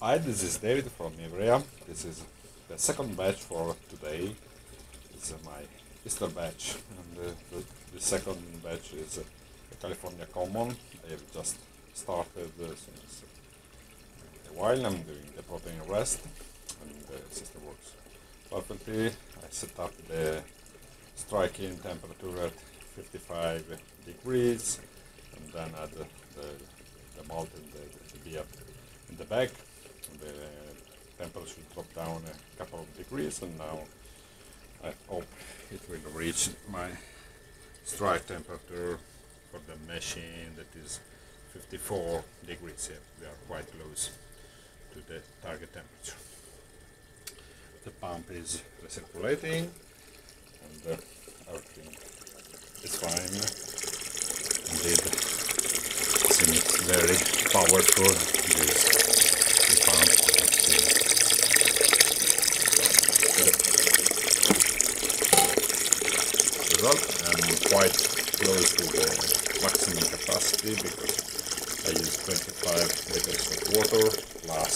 Hi, this is David from Ivrea. This is the second batch for today. It's uh, my Easter batch, and uh, the, the second batch is uh, the California Common. I have just started uh, since a while. I'm doing the protein rest, and the system works perfectly. I set up the striking temperature at 55 degrees, and then add the, the, the malt and the, the beer in the bag. Temperature should drop down a couple of degrees, and now I hope it will reach my strike temperature for the machine that is 54 degrees here. We are quite close to the target temperature. The pump is recirculating and uh, everything is fine. Indeed, seems very powerful this pump. Result, I'm quite close to the maximum capacity because I use 25 liters of water plus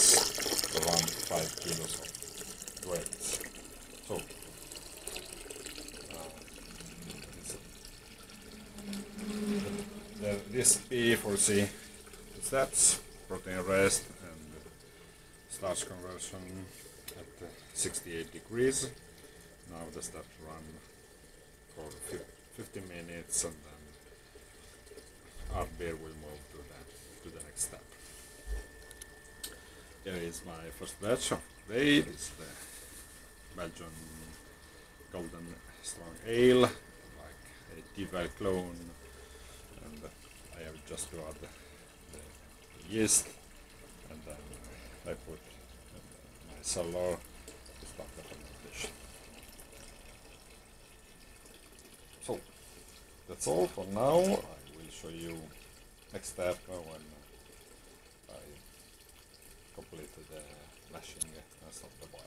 around 5 kilos of weight. So, uh, the recipe foresee steps, protein rest and starch conversion at uh, 68 degrees. Now the steps run for fif- 50 minutes and then our beer will move to the, to the next step. Here is my first batch of today. This is the Belgian Golden Strong Ale, like a Duvel clone, and I have just to add the, the yeast, and then I put my cellar to start the fermentation. So that's all for now. I will show you next step when I completed the mashing and the boil.